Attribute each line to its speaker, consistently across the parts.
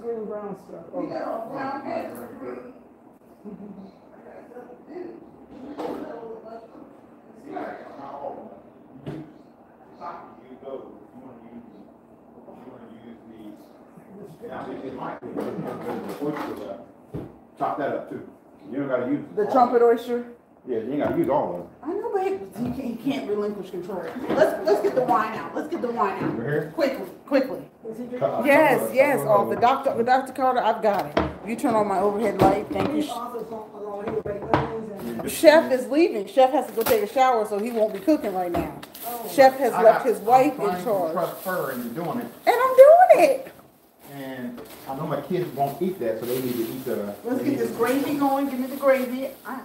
Speaker 1: green brown stuff.
Speaker 2: We got all brown heads or green.
Speaker 3: You go, you wanna use, you wanna use these. Now, it might be, oyster, chop that up too. You don't gotta use.
Speaker 4: The
Speaker 3: all
Speaker 4: trumpet
Speaker 3: of
Speaker 4: oyster?
Speaker 3: Yeah, you ain't gotta use all of it.
Speaker 4: I know, but he can't, he can't relinquish control. Let's, let's get the wine out. Let's get the wine out.
Speaker 3: Over here?
Speaker 4: Quickly, quickly.
Speaker 1: Is he drinking?
Speaker 3: Cut-
Speaker 4: Yes, yes, oh, the doctor, the Dr. Carter, I've got it. You turn on my overhead light, thank you.
Speaker 1: He's also on, on here, like onions and.
Speaker 4: Chef is leaving. Chef has to go take a shower, so he won't be cooking right now.
Speaker 1: Oh.
Speaker 4: Chef has
Speaker 3: I
Speaker 4: left
Speaker 3: got-
Speaker 4: his wife
Speaker 3: I'm trying
Speaker 4: in
Speaker 3: to
Speaker 4: charge.
Speaker 3: Trust her and you're doing it,
Speaker 4: And I'm doing it.
Speaker 3: and I know my kids won't eat that, so they need to eat the.
Speaker 4: Let's
Speaker 3: they
Speaker 4: get this
Speaker 3: need-
Speaker 4: gravy going. Give me the gravy. I-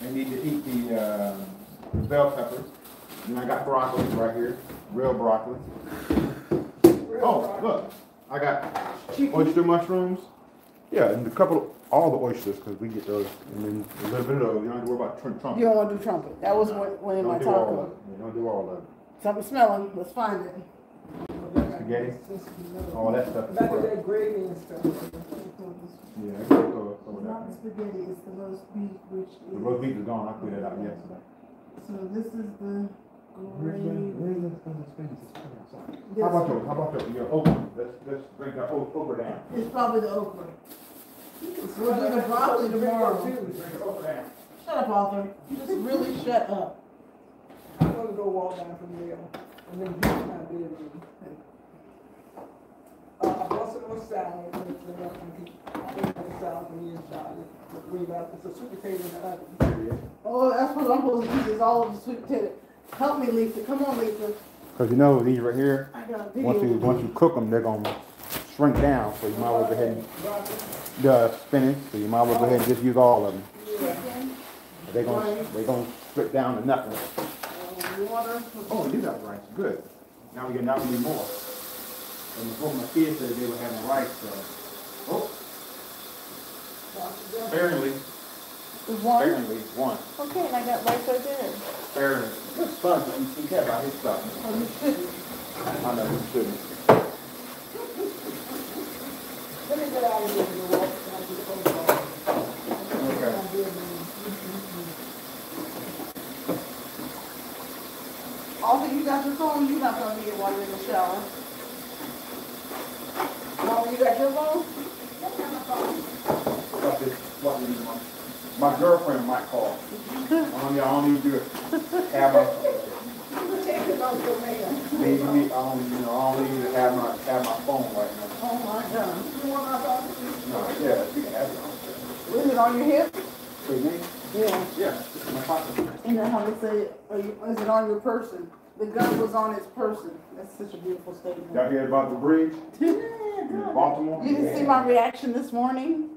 Speaker 3: They need to eat the, uh, bell peppers. And I got broccoli right here, real broccoli. Oh, look, I got oyster mushrooms. Yeah, and a couple, of, all the oysters, because we get those, and then a little bit of those, you don't have to worry about tr-
Speaker 4: You don't want to do trumpet. That was one, one in my
Speaker 3: Don't do all of
Speaker 4: taco.
Speaker 3: it, You don't do all of it.
Speaker 4: Something smelling. Let's find it.
Speaker 3: Spaghetti, all that stuff. is
Speaker 1: Back of that gravy and stuff.
Speaker 3: Yeah, I got those, some of
Speaker 4: Not the spaghetti, it's the roast beef, which
Speaker 3: The roast beef is gone, I put it out yesterday.
Speaker 4: So this is the gravy.
Speaker 3: How about your, how about your, your okra? Let's, let's bring the o- okra down.
Speaker 4: It's probably the okra. We'll do the broccoli tomorrow.
Speaker 3: Bring the okra down.
Speaker 4: Shut up, Arthur. Just really shut up.
Speaker 1: I'm gonna go walk down from there and then do my bedroom. Uh, I bought some more salad, and it's enough to keep, I think the salad for me inside, it's three left, it's a sweet potato in the oven.
Speaker 4: Oh, that's what I'm supposed to use, is all of the sweet potato. Help me, Lisa. Come on, Lisa.
Speaker 3: Cause you know, these right here,
Speaker 4: I
Speaker 3: once you, once you cook them, they're gonna shrink down, so you might as well go ahead and,
Speaker 1: Broccoli,
Speaker 3: the spinach, so you might as well go ahead and just use all of them.
Speaker 1: yeah.
Speaker 3: They're gonna, they're gonna strip down to nothing.
Speaker 4: Uh, Water.
Speaker 3: Oh, you got rice, good. Now we get, now we need more. And before my kids said they were having rice, so, oh, apparently,
Speaker 4: There's one.
Speaker 3: apparently, one,
Speaker 4: Okay, and I got rice right there.
Speaker 3: apparently. Good son, you can care about his stuff.
Speaker 4: Oh, you shouldn't.
Speaker 3: I know, you shouldn't.
Speaker 1: Let me get out of here and walk, and I'll do the.
Speaker 3: Okay.
Speaker 1: My bedroom.
Speaker 4: Also, you got your phone, you're not gonna need it while you're in the shower. Mama, you got your phone?
Speaker 3: What this, what this, my, my girlfriend might call. I mean, I don't need to have a,
Speaker 1: Take it off your man.
Speaker 3: maybe, I don't, you know, I don't need to have my, have my phone right now.
Speaker 4: Oh my God.
Speaker 1: You want my phone?
Speaker 3: No, yeah, you can have it.
Speaker 4: Is it on your hip?
Speaker 3: Wait, me?
Speaker 4: Yeah.
Speaker 3: Yeah, it's in my pocket.
Speaker 4: And then how they say, are you, is it on your person? The gun was on his person. That's such a beautiful statement.
Speaker 3: Y'all hear about the bridge in
Speaker 4: you didn't see my reaction this morning?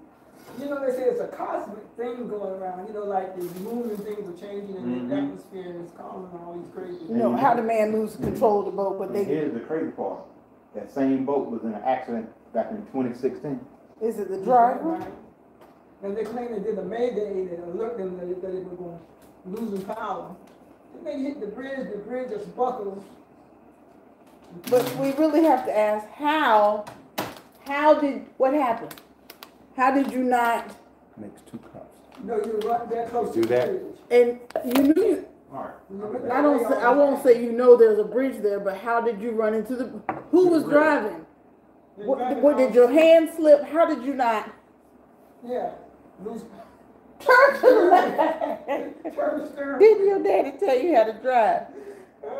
Speaker 1: You know, they say it's a cosmic thing going around, you know, like the moon and things are changing and the
Speaker 3: Mhm.
Speaker 1: atmosphere is causing all these crazy.
Speaker 4: You know, how the man lose control of the boat, but they,
Speaker 3: Here's the crazy part. That same boat was in an accident back in twenty sixteen.
Speaker 4: is it the driver?
Speaker 1: Right. And they claim they did a mayday that alerted them that, it- that it was going, losing power. Then they hit the bridge, the bridge just buckles.
Speaker 4: But we really have to ask, how, how did, what happened? How did you not,
Speaker 3: Makes two cups.
Speaker 1: No, you're right that close
Speaker 3: Do
Speaker 1: to the
Speaker 3: that.
Speaker 1: bridge.
Speaker 4: and you knew,
Speaker 3: Alright.
Speaker 4: I don't, say- I won't say you know there's a bridge there, but how did you run into the, who was driving?
Speaker 1: They're
Speaker 4: What, what, did your hand slip? How did you not?
Speaker 1: Yeah, lose,
Speaker 4: Turn to the left.
Speaker 1: turn steering.
Speaker 4: Didn't your daddy tell you how to drive?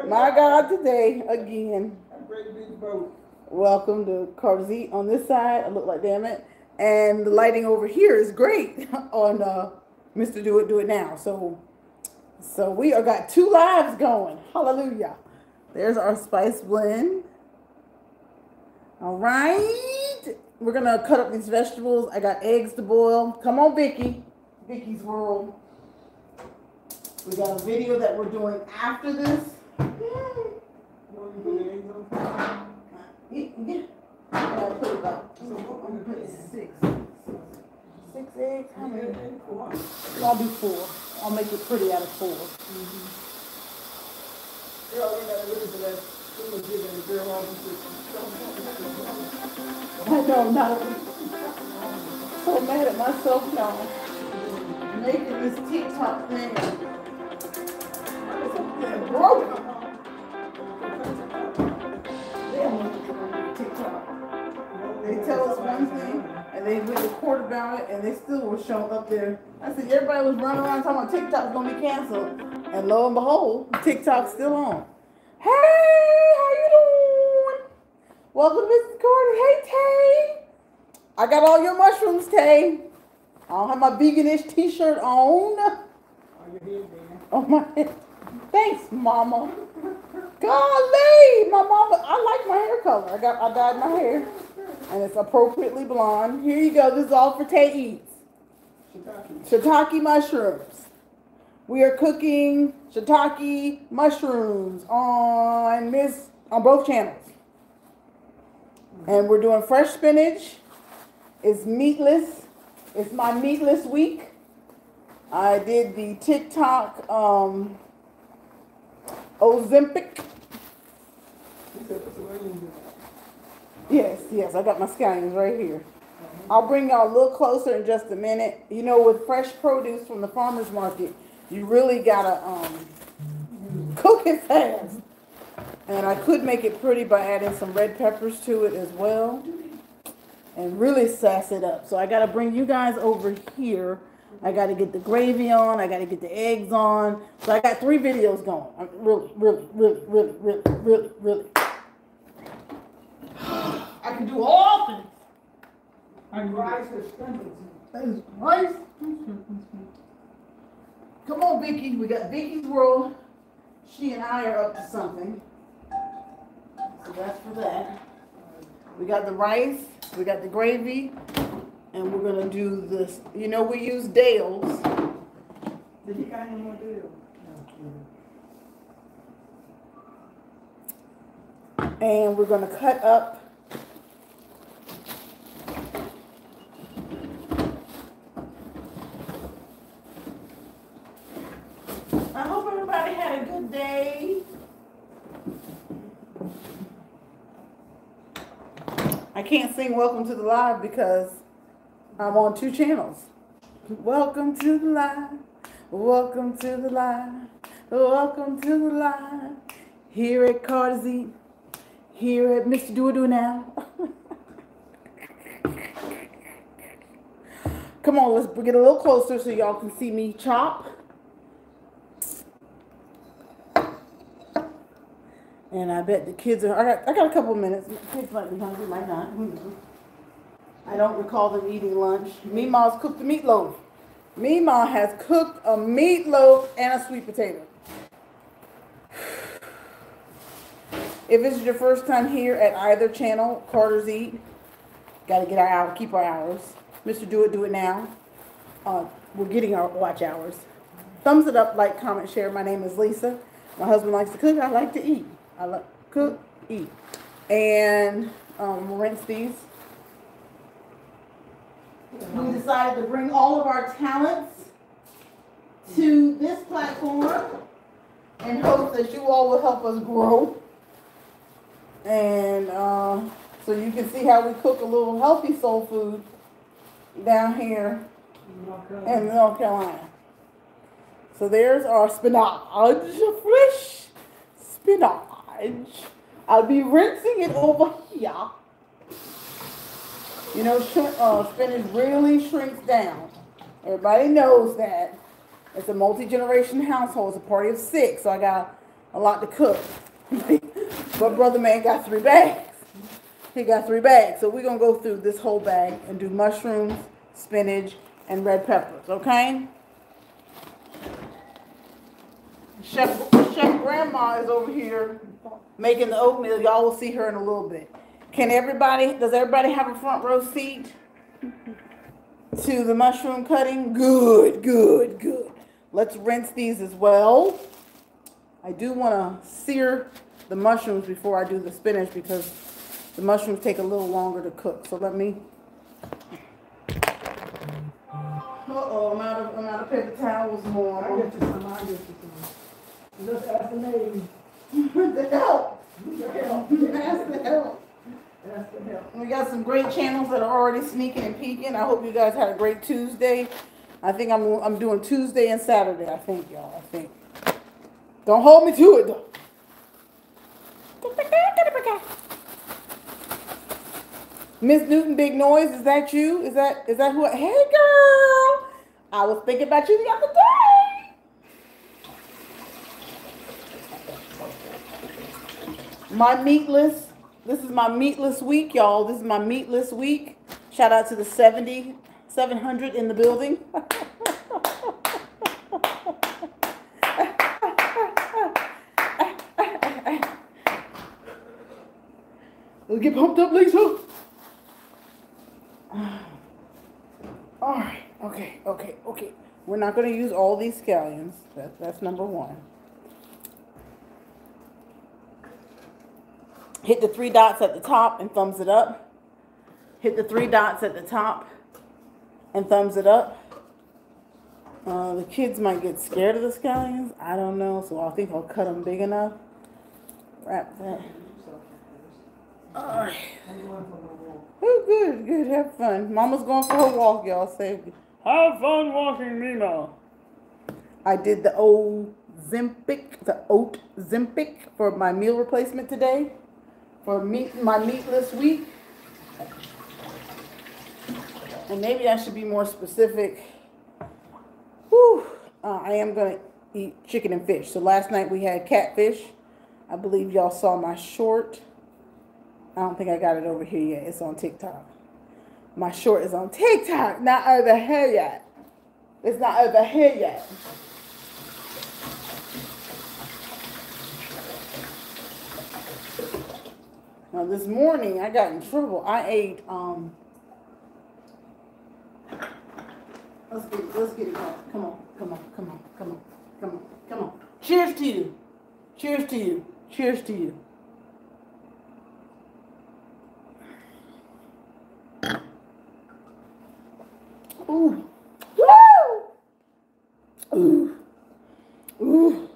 Speaker 4: My God, today, again,
Speaker 1: A great big boat.
Speaker 4: welcome to Carter's Eat on this side. I look like damn it. And the lighting over here is great on uh, Mr. Do It, Do It Now. So, so we are got two lives going. Hallelujah. There's our spice blend. All right. We're gonna cut up these vegetables. I got eggs to boil. Come on, Vicky. Vicky's world. We got a video that we're doing after this.
Speaker 1: When you put the eggs on.
Speaker 4: Yeah, yeah. I put about, I'm gonna put six. Six eggs, how many? I'll do four. I'll make it pretty out of four.
Speaker 1: Girl, you gotta to that.
Speaker 4: I know, not, so mad at myself now. Making this TikTok thing. It's tell one thing, and they went to court about it, and they still were showing up there. I said, everybody was running around talking about TikTok's gonna be canceled. And lo and behold, TikTok's still on. Hey, how you doing? Welcome to Mrs. Carter. Hey, Tay. I got all your mushrooms, Tay. I don't have my veganish t-shirt on.
Speaker 1: Are you here, man?
Speaker 4: Oh my thanks, mama. Golly, my mama, I like my hair color. I got I dyed my hair. And it's appropriately blonde. Here you go. This is all for Tay Eats.
Speaker 1: Shiitake.
Speaker 4: Shiitake mushrooms. We are cooking shiitake mushrooms on Miss on both channels. And we're doing fresh spinach. It's meatless. It's my meatless week. I did the TikTok um Ozempic.
Speaker 1: You said put some onions in it.
Speaker 4: Yes, yes, I got my scallions right here. I'll bring y'all a little closer in just a minute. You know, with fresh produce from the farmer's market, you really gotta um, cook it fast. And I could make it pretty by adding some red peppers to it as well. And really sass it up. So I gotta bring you guys over here. I gotta get the gravy on, I gotta get the eggs on. So I got three videos going. I'm really, really, really, really, really, really, really. I can do all things.
Speaker 1: And rice is sprinkles.
Speaker 4: That is rice. Come on, Vicky. We got Vicky's World. She and I are up to something. So that's for that. We got the rice. We got the gravy. And we're gonna do this. You know, we use Dale's.
Speaker 1: Did you got any more deal?
Speaker 4: And we're gonna cut up. I hope everybody I can't sing Welcome to the Live because I'm on two channels. Welcome to the live. Welcome to the live. Welcome to the live. Here at Eat. Here at Mr. Do Do Now. Come on, let's get a little closer so y'all can see me chop. And I bet the kids are. I got, I got a couple of minutes. Kids might be hungry, might not. I don't recall them eating lunch. Meemaw's cooked the meatloaf. Meemaw has cooked a meatloaf and a sweet potato. If this is your first time here at either channel, Carter's Eat, gotta get our hour, keep our hours. Mr. Do It, Do It Now. Uh, we're getting our watch hours. Thumbs it up, like, comment, share. My name is Lisa. My husband likes to cook. I like to eat. I like cook, eat, and um, rinse these. We decided to bring all of our talents to this platform and hope that you all will help us grow. And uh, so you can see how we cook a little healthy soul food down here in North Carolina. So there's our spinach, fresh spinach. I'll be rinsing it over here. You know, uh, spinach really shrinks down. Everybody knows that. It's a multi-generation household. It's a party of six, so I got a lot to cook. but brother man got three bags. He got three bags. So we're gonna go through this whole bag and do mushrooms, spinach, and red peppers, okay? Chef, Chef Grandma is over here making the oatmeal. Y'all will see her in a little bit. Can everybody, does everybody have a front row seat to the mushroom cutting? Good, good, good. Let's rinse these as well. I do want to sear the mushrooms before I do the spinach because the mushrooms take a little longer to cook. So let me. Uh-oh, I'm out of, I'm out of paper towels more.
Speaker 1: I get you some, I get you some. Just ask the lady.
Speaker 4: The help. The help.
Speaker 1: The help.
Speaker 4: We got some great channels that are already sneaking and peeking. I hope you guys had a great Tuesday. I think I'm I'm doing Tuesday and Saturday. I think y'all. I think. Don't hold me to it though. Miss Newton, big noise. Is that you? Is that is that who? Hey, girl. I was thinking about you the other day. My meatless. This is my meatless week, y'all. This is my meatless week. Shout out to the 70, 700 in the building. Let's get pumped up, Lisa. All right. Okay. Okay. Okay. We're not going to use all these scallions. That, that's number one. Hit the three dots at the top and thumbs it up. Hit the three dots at the top and thumbs it up. Uh, the kids might get scared of the scallions. I don't know, so I think I'll cut them big enough. Wrap that. Alright.
Speaker 1: I'm going for my walk.
Speaker 4: Oh, good, good. Have fun. Mama's going for her walk, y'all. Say, have fun walking, Mima. I did the old Zempic, the oat Zempic for my meal replacement today. For meat, my meatless week. And maybe I should be more specific. Whew. Uh, I am gonna eat chicken and fish. So last night we had catfish. I believe y'all saw my short. I don't think I got it over here yet. It's on TikTok. My short is on TikTok, not over here yet. It's not over here yet. Now this morning I got in trouble. I ate um Let's get it, let's get it. Come on, come on, come on, come on, come on, come on. Cheers to you. Cheers to you. Cheers to you. Ooh. Woo! Ooh. Ooh.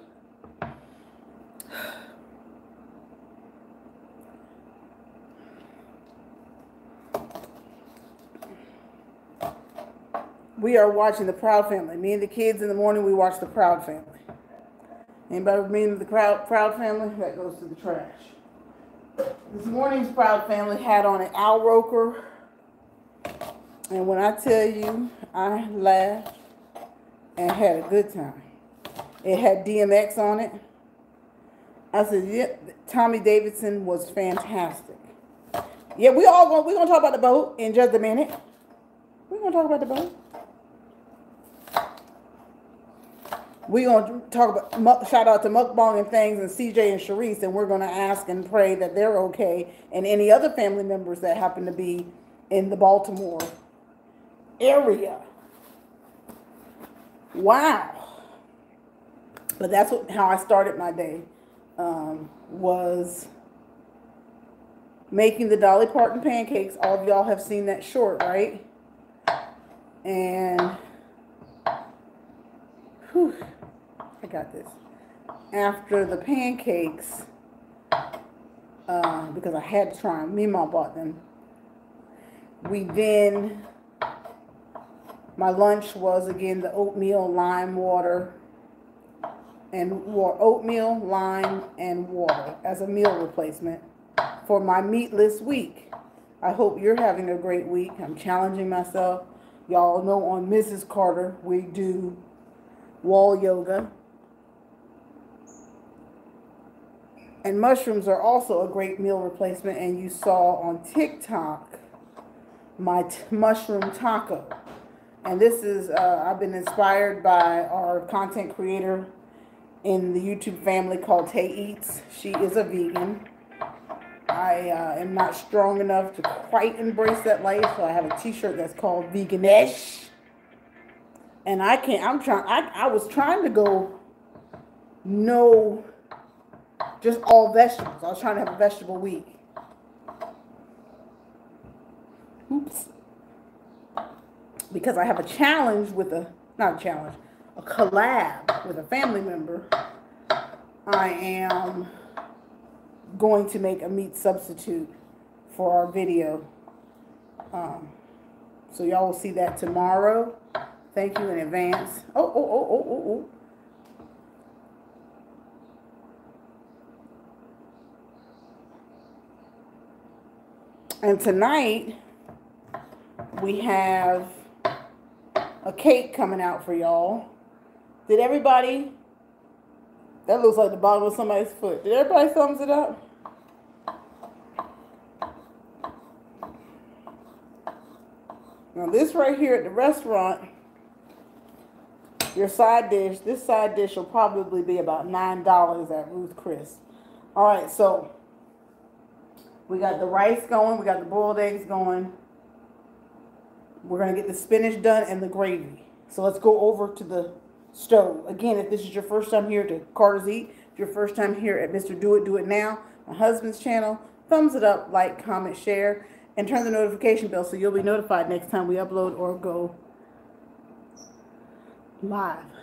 Speaker 4: We are watching the Proud Family. Me and the kids in the morning, we watch the Proud Family. Anybody mean the Proud, Proud Family? That goes to the trash. This morning's Proud Family had on an Al Roker. And when I tell you, I laughed and had a good time. It had DMX on it. I said, yeah, Tommy Davidson was fantastic. Yeah, we all going, we're to talk about the boat in just a minute. We're to talk about the boat. We're going to talk about, shout out to Mukbang and Things and CJ and Sharice, and we're going to ask and pray that they're okay and any other family members that happen to be in the Baltimore area. Wow. But that's what, how I started my day, um, was making the Dolly Parton pancakes. All of y'all have seen that short, right? And whew, I got this. After the pancakes, uh, because I had to try them, me and mom bought them. We then, my lunch was again the oatmeal, lime water, and wa- oatmeal, lime, and water as a meal replacement for my meatless week. I hope you're having a great week. I'm challenging myself. Y'all know on Mrs. Carter, we do wall yoga. And mushrooms are also a great meal replacement. And you saw on TikTok my mushroom taco. And this is, uh, I've been inspired by our content creator in the YouTube family called Tay Eats. She is a vegan. I uh, am not strong enough to quite embrace that life, so I have a T-shirt that's called Veganish. And I can't. I'm trying. I I was trying to go no, just all vegetables. I was trying to have a vegetable week. Oops. Because I have a challenge with a not a challenge, a collab with a family member. I am going to make a meat substitute for our video. Um, so y'all will see that tomorrow. Thank you in advance. Oh, oh, oh, oh, oh, oh. And tonight, we have a cake coming out for y'all. Did everybody, that looks like the bottom of somebody's foot. Did everybody thumbs it up? Now this right here at the restaurant, your side dish, this side dish will probably be about $9 at Ruth Chris. All right, so we got the rice going, we got the boiled eggs going. We're gonna get the spinach done and the gravy. So let's go over to the stove. Again, if this is your first time here to Carter's Eat, if your first time here at Mr. Do It, Do It Now, my husband's channel, thumbs it up, like, comment, share, and turn the notification bell so you'll be notified next time we upload or go live.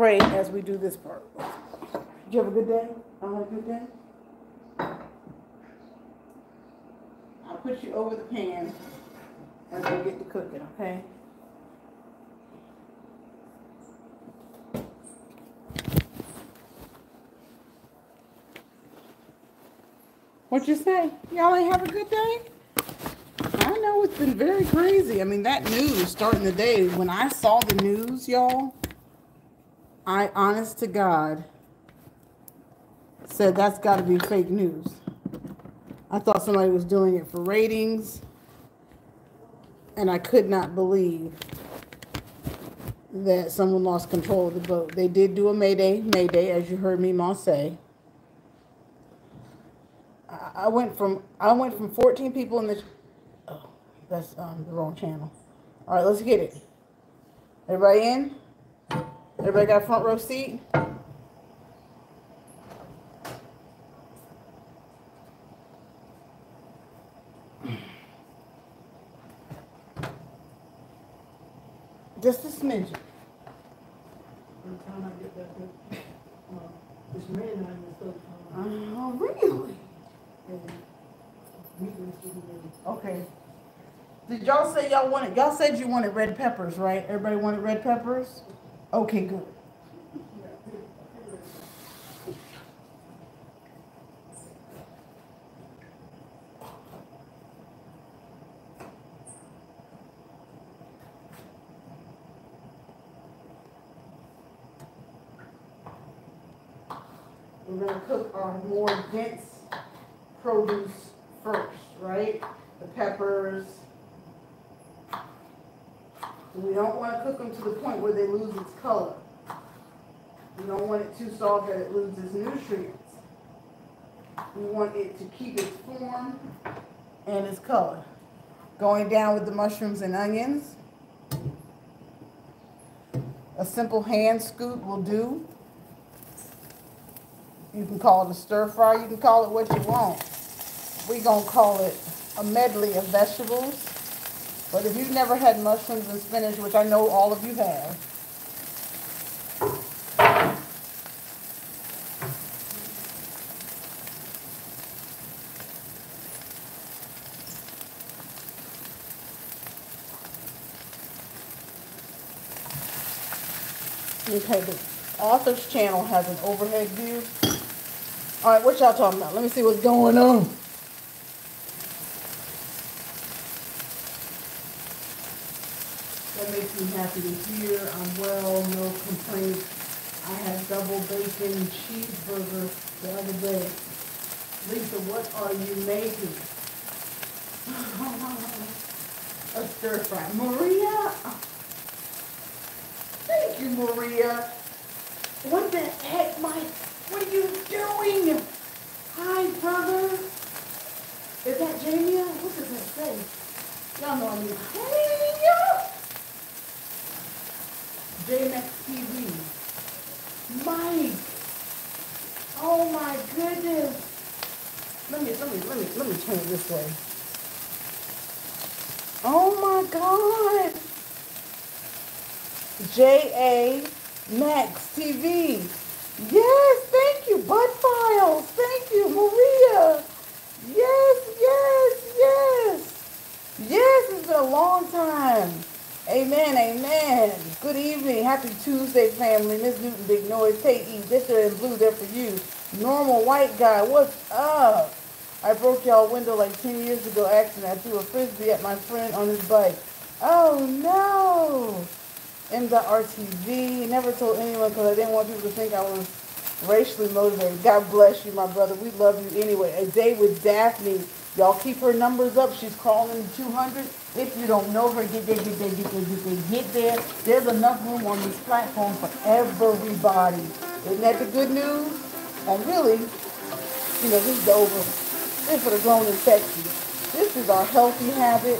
Speaker 4: Pray as we do this part. Did you have a good day? I had a good day. I'll put you over the pan as we get to cooking, okay? What you say? Y'all ain't have a good day? I know it's been very crazy. I mean, that news starting the day, when I saw the news, y'all, I, honest to God, said that's got to be fake news. I thought somebody was doing it for ratings, and I could not believe that someone lost control of the boat. They did do a mayday, mayday, as you heard me, Ma say. I went from I went from 14 people in the oh that's um the wrong channel. All right, let's get it. Everybody in? Everybody got a front row seat? Just a smidgen. Oh, really? Okay. Did y'all say y'all wanted, y'all said you wanted red peppers, right? Everybody wanted red peppers? Okay, good. We're gonna cook our more dense produce first, right? The peppers. We don't want to cook them to the point where they lose its color. We don't want it too soft that it loses nutrients. We want it to keep its form and its color. Going down with the mushrooms and onions. A simple hand scoop will do. You can call it a stir fry. You can call it what you want. We're going to call it a medley of vegetables. But if you've never had mushrooms and spinach, which I know all of you have, Okay, the author's channel has an overhead view. All right, what y'all talking about? Let me see what's going on. That makes me happy to hear. I'm well, no complaints. I had double bacon cheeseburger the other day. Lisa, what are you making? A stir fry. Maria, you, Maria. What the heck, Mike? What are you doing? Hi, brother. Is that Jamie? What does that say? Y'all know I mean, JMX TV. Mike. Oh my goodness. Let me, let me, let me, let me turn it this way. Oh my God. J.A. Max TV. Yes, thank you. Bud Files. Thank you. Maria. Yes, yes, yes. Yes, it's been a long time. Amen, amen. Good evening. Happy Tuesday, family. Miss Newton, Big Noise. Take E. This in blue, there for you. Normal white guy. What's up? I broke y'all window like 10 years ago accident. I threw a frisbee at my friend on his bike. Oh no. M.RTV. Never told anyone because I didn't want people to think I was racially motivated. God bless you, my brother. We love you anyway. A day with Daphne. Y'all keep her numbers up. She's crawling 200. If you don't know her, get there, get there, get there, get there, get there. There's enough room on this platform for everybody. Isn't that the good news? And really, you know, this is over, this is the grown and sexy. This is our healthy habit.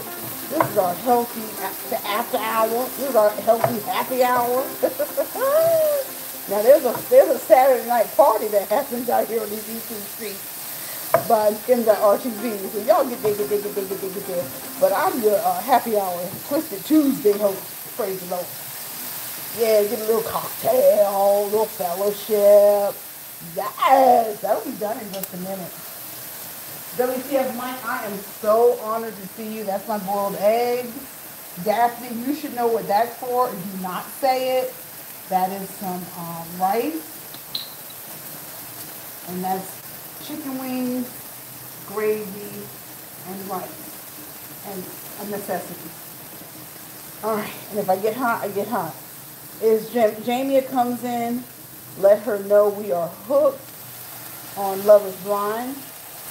Speaker 4: This is our healthy after, hour. This is our healthy happy hour. now there's a there's a Saturday night party that happens out here on these eastern streets by M.RTV. So y'all get there, get there, get there. But I'm your uh, happy hour, Twisted Tuesday host. Praise the Lord. Yeah, get a little cocktail, a little fellowship. Yes, that'll be done in just a minute. WTF Mike, I am so honored to see you. That's my boiled egg. Daphne, you should know what that's for. Do not say it. That is some um, rice. And that's chicken wings, gravy, and rice. And a necessity. All right, and if I get hot, I get hot. Is Jam- Jamia comes in, let her know we are hooked on Love is Blind.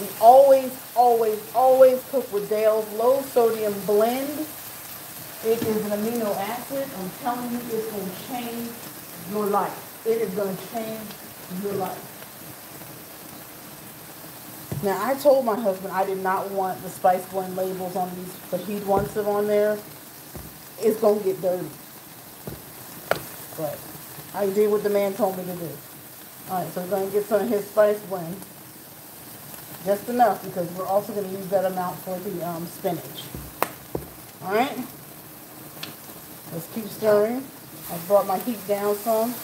Speaker 4: We always, always, always cook with Dale's low sodium blend. It is an amino acid. I'm telling you, it's going to change your life. It is going to change your life. Now, I told my husband I did not want the spice blend labels on these, but he wants it on there. It's going to get dirty. But I did what the man told me to do. All right, so we're going to get some of his spice blend. Just enough because we're also going to use that amount for the um, spinach. All right. Let's keep stirring. I brought my heat down some.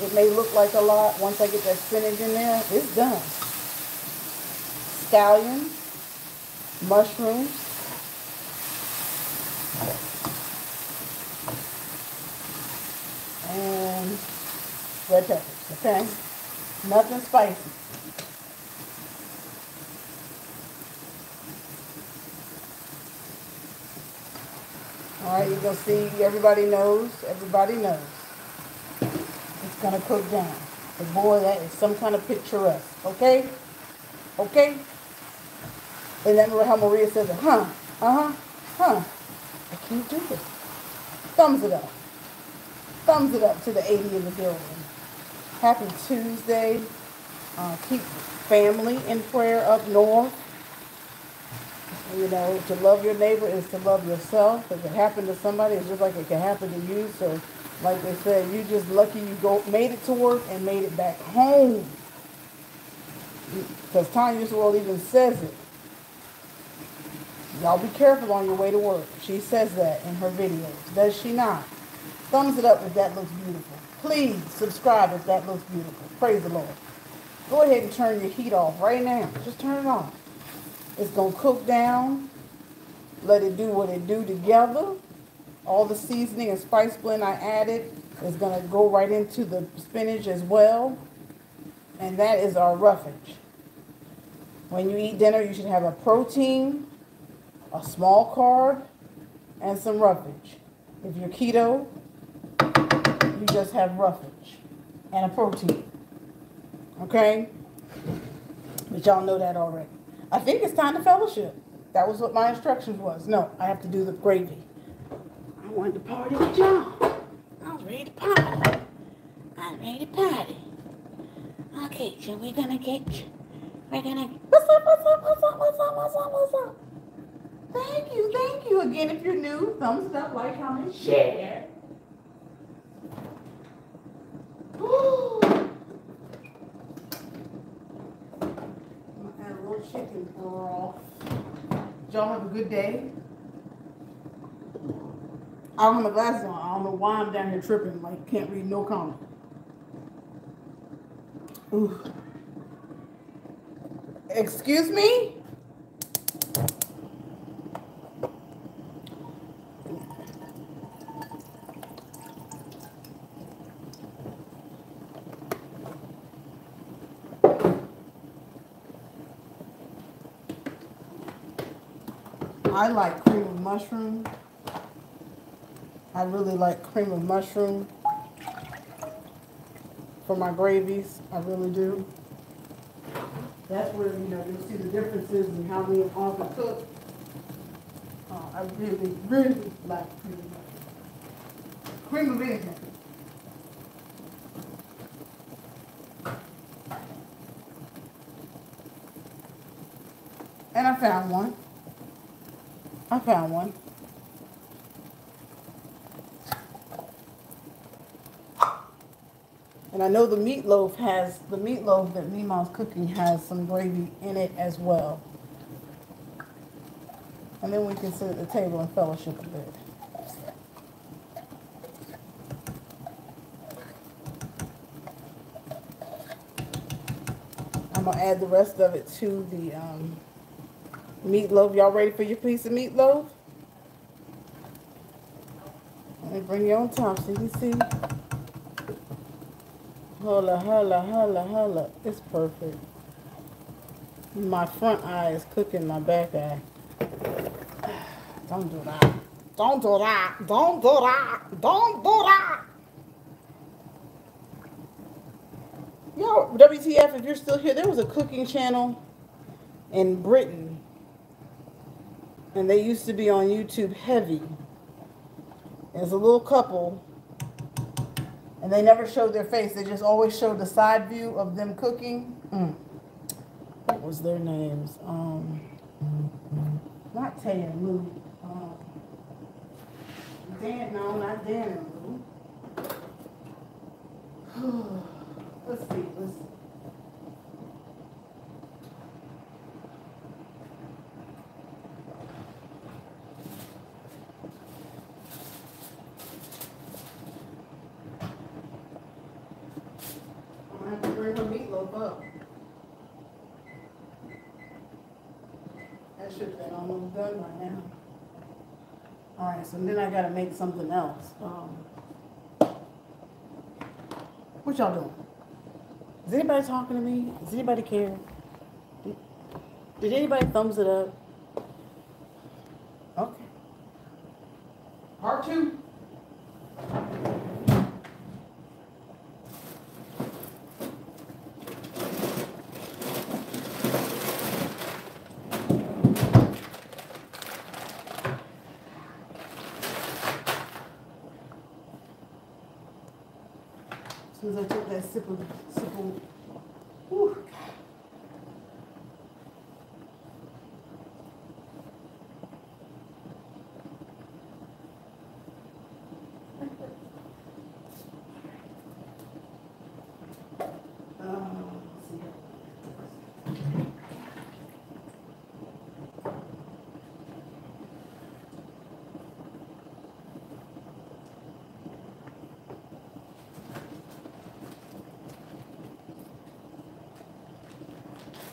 Speaker 4: It may look like a lot. Once I get that spinach in there, it's done. Scallion, mushrooms, and red peppers, okay? Nothing spicy. All right, you can see, everybody knows, everybody knows. It's gonna cook down. But boy, that is some kind of picturesque, okay? Okay? And then how Maria says, huh, uh-huh, huh. I can't do this. Thumbs it up. Thumbs it up to the 80 in the building. Happy Tuesday. Uh, keep family in prayer up north. You know, to love your neighbor is to love yourself. If it happened to somebody, it's just like it can happen to you. So, like they said, you just lucky you go made it to work and made it back home. Because Tanya World even says it. Y'all be careful on your way to work. She says that in her videos. Does she not? Thumbs it up if that looks beautiful. Please subscribe if that looks beautiful. Praise the Lord. Go ahead and turn your heat off right now. Just turn it off. It's going to cook down. Let it do what it do together. All the seasoning and spice blend I added is going to go right into the spinach as well. And that is our roughage. When you eat dinner, you should have a protein, a small carb, and some roughage. If you're keto, you just have roughage and a protein. Okay? But y'all know that already. I think it's time to fellowship. That was what my instructions was. No, I have to do the gravy. I wanted to party with y'all. I was ready to party. I was ready to party. Okay, so we're gonna get, we're gonna, what's up, what's up, what's up, what's up, what's up, what's up? Thank you, thank you. Again, if you're new, thumbs it up, like, comment, share. Ooh. Gonna a little chicken broth. Y'all have a good day. I don't have my glasses on. I don't know why I'm down here tripping, like can't read no comment. Ooh. Excuse me? I like cream of mushroom. I really like cream of mushroom for my gravies. I really do. That's where, you know, you'll see the differences in how me and Uncle cook. Uh, I really, really like cream of mushroom. Cream of anything. And I found one. Found one. And I know the meatloaf has, the meatloaf that Mima's cooking has some gravy in it as well. And then we can sit at the table and fellowship a bit. I'm gonna add the rest of it to the um, meatloaf. Y'all ready for your piece of meatloaf? Let me bring you on top so you can see. Holla, holla, holla, holla. It's perfect. My front eye is cooking my back eye. Don't do that. Don't do that. Don't do that. Don't do that. Yo, WTF, if you're still here, there was a cooking channel in Britain. And they used to be on YouTube heavy. There's a little couple and they never showed their face. They just always showed the side view of them cooking. Mm. What was their names? Um, not Tay and Lou. Um, Dan, no, not Dan and Lou. let's see. Let's. I'm gonna have to up. That should have been almost done by now. Alright, so then I gotta make something else. Um, what y'all doing? Is anybody talking to me? Does anybody care? Did, did anybody thumbs it up? Okay. Part two. As soon as I took that sip of, sip of, whew. Uh, let's see.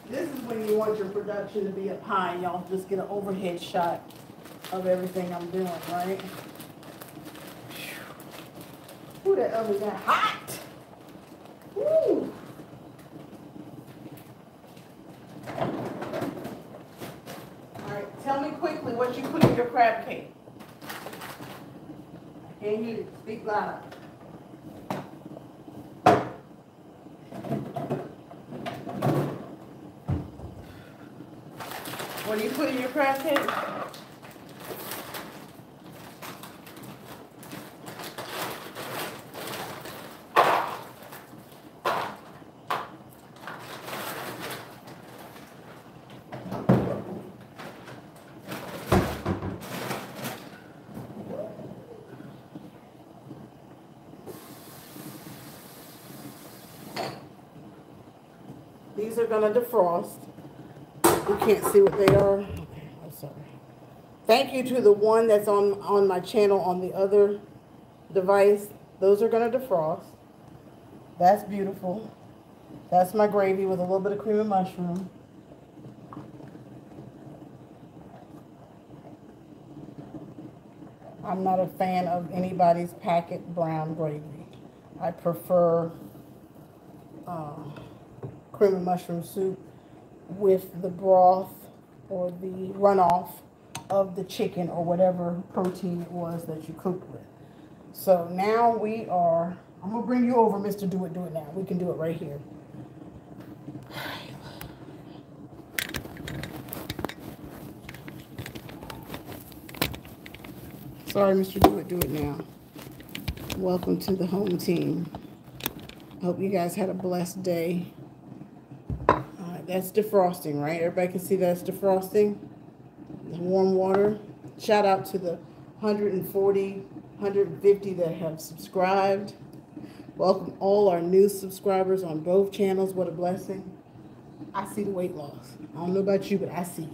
Speaker 4: This is when you want your production to be up high, y'all just get an overhead shot of everything I'm doing, right? Who that oven got hot? Woo! Alright, tell me quickly what you put in your crab cake. I can't hear you, speak loud. What These are gonna defrost. You can't see what they are. Thank you to the one that's on, on my channel on the other device. Those are gonna defrost. That's beautiful. That's my gravy with a little bit of cream and mushroom. I'm not a fan of anybody's packet brown gravy. I prefer uh, cream and mushroom soup with the broth or the runoff of the chicken or whatever protein it was that you cooked with. So now we are, I'm gonna bring you over, Mr. Do It, Do It Now. We can do it right here. Sorry, Mr. Do It, Do It Now. Welcome to the home team. Hope you guys had a blessed day. Right, that's defrosting, right? Everybody can see that's defrosting. Warm water. Shout out to the 140, 150 that have subscribed. Welcome all our new subscribers on both channels. What a blessing. I see the weight loss. I don't know about you, but I see it.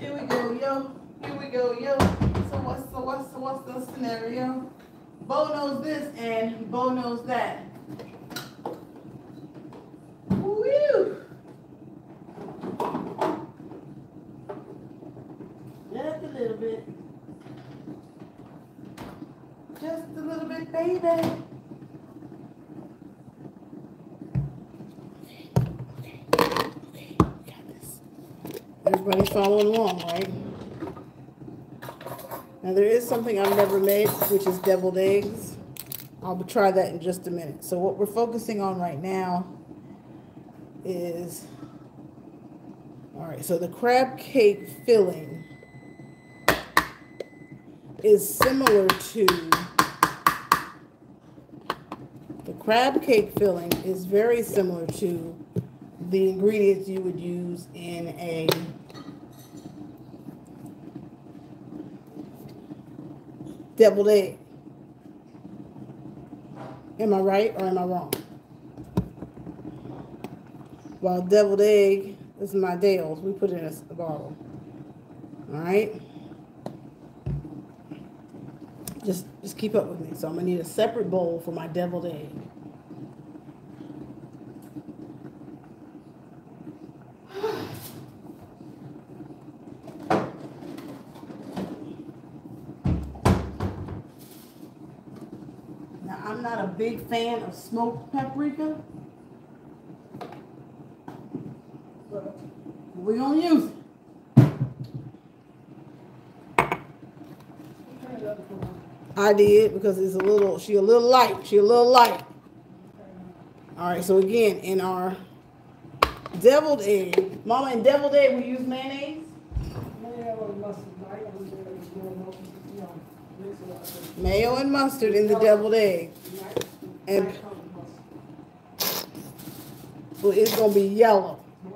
Speaker 4: Here we go, yo. Here we go, yo. So what's so what's so what's the scenario? Bo knows this and Bo knows that. Woo! Just a little bit. Just a little bit, baby. Okay, okay, okay, got this. Everybody following along, right? Now there is something I've never made, which is deviled eggs. I'll try that in just a minute. So what we're focusing on right now is, all right, so the crab cake filling is similar to, the crab cake filling is very similar to the ingredients you would use in a deviled egg. Am I right or am I wrong? While deviled egg is my Dale's, we put it in a, bottle. All right. Just just keep up with me. So I'm gonna need a separate bowl for my deviled egg. Now, I'm not a big fan of smoked paprika. But we're gonna use it. I did because it's a little, she a little light. She a little light. All right, so again, in our deviled egg, mama, in deviled egg, we use mayonnaise.
Speaker 1: Going
Speaker 4: Mayo and mustard in the deviled egg. And- it's gonna be yellow.
Speaker 1: You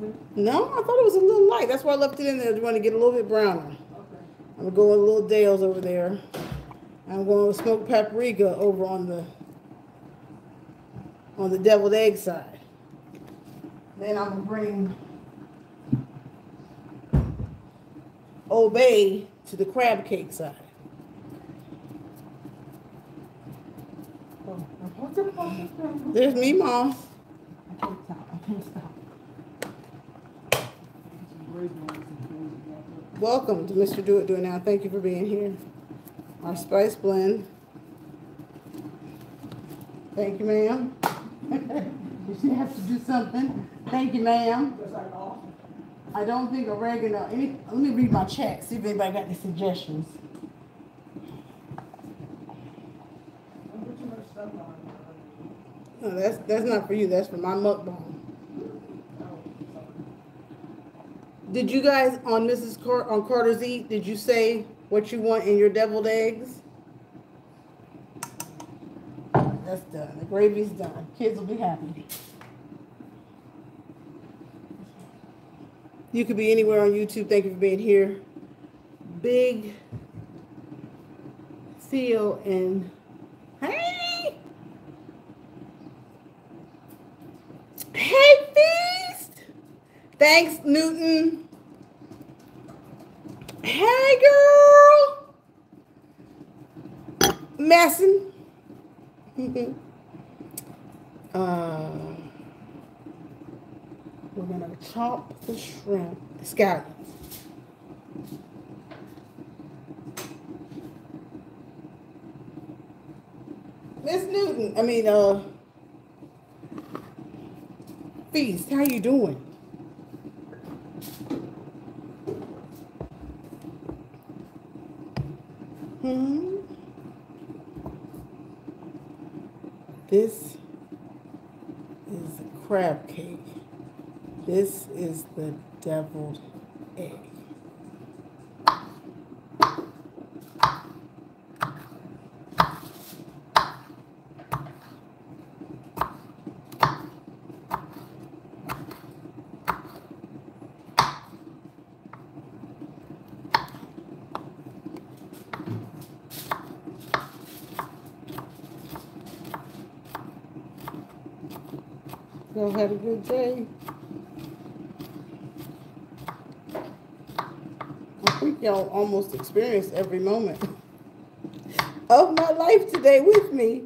Speaker 1: you?
Speaker 4: No, I thought it was a little light. That's why I left it in there. I want to get a little bit browner.
Speaker 1: Okay.
Speaker 4: I'm gonna go with a little Dale's over there. I'm going with smoked paprika over on the on the deviled egg side. Then I'm gonna bring Old Bay to the crab cake side. There's me, mom.
Speaker 1: I can't stop, I can't stop.
Speaker 4: Welcome to Mr. Do It Do It Now. Thank you for being here. Our spice blend. Thank you, ma'am. you should have to do something, thank you, ma'am. I don't think oregano. Any, let me read my check. See if anybody got any suggestions. No, that's that's not for you. That's for my mukbang. Did you guys on Mrs. Car- on Carter's Eat? Did you say what you want in your deviled eggs? That's done. The gravy's done. Kids will be happy. You could be anywhere on YouTube. Thank you for being here. Big Seal and hey, hey, Feast. Thanks, Newton. Hey, girl. Messing. uh, we're gonna chop the shrimp, scallions. Miss Newton, I mean, uh, Feast, how you doing? Hmm. This is a crab cake. This is the deviled egg. Y'all had a good day. I think y'all almost experienced every moment of my life today with me.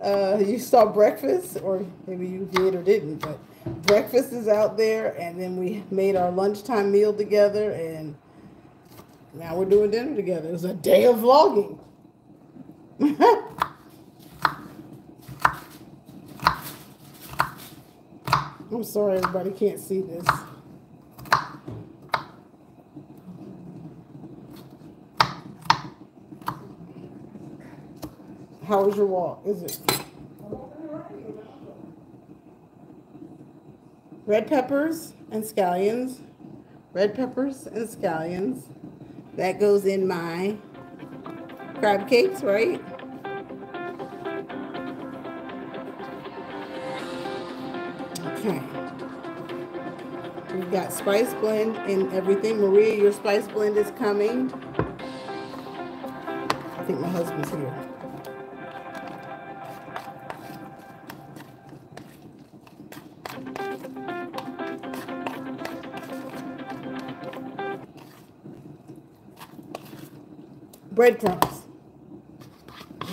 Speaker 4: Uh, you saw breakfast, or maybe you did or didn't, but breakfast is out there, and then we made our lunchtime meal together, and now we're doing dinner together. It was a day of vlogging. I'm sorry everybody can't see this. How was your walk? Is it red peppers and scallions? Red peppers and scallions. That goes in my crab cakes, right? Okay. We've got spice blend and everything. Maria, your spice blend is coming. I think my husband's here. Breadcrumbs.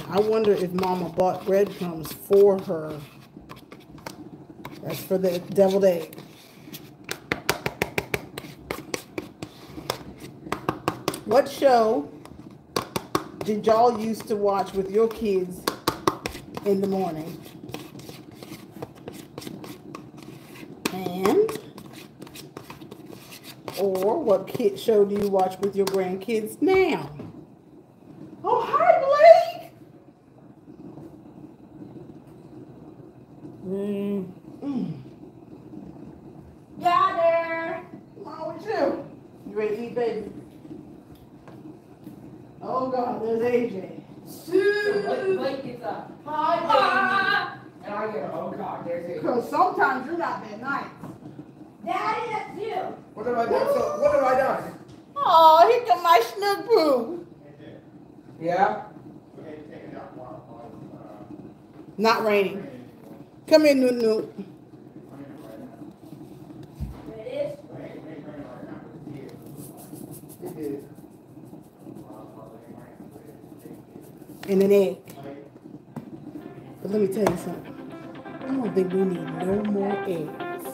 Speaker 4: I wonder if Mama bought breadcrumbs for her. That's for the deviled egg. What show did y'all used to watch with your kids in the morning? And or what kid show do you watch with your grandkids now? Oh, hi, Blake. Mm. Mm.
Speaker 2: Got her.
Speaker 4: What's wrong with you? You ready to eat, baby? Oh God, there's AJ.
Speaker 2: Blake,
Speaker 5: Blake gets up.
Speaker 2: Hi,
Speaker 5: Ah! And I go, oh God, there's it.
Speaker 4: Because sometimes you're not that nice.
Speaker 2: Daddy, that's you.
Speaker 5: What have I done? So, what have I done?
Speaker 4: Oh, here come my snook poo.
Speaker 5: Yeah?
Speaker 3: We had to take it out while, while, uh,
Speaker 4: Not raining. Come in, Nunu.
Speaker 3: raining right now.
Speaker 2: It is.
Speaker 3: Rain, rain, rain right now, but it's here.
Speaker 5: It raining.
Speaker 3: Come while they rain,
Speaker 4: And an egg. But let me tell you something. I don't think we need no more eggs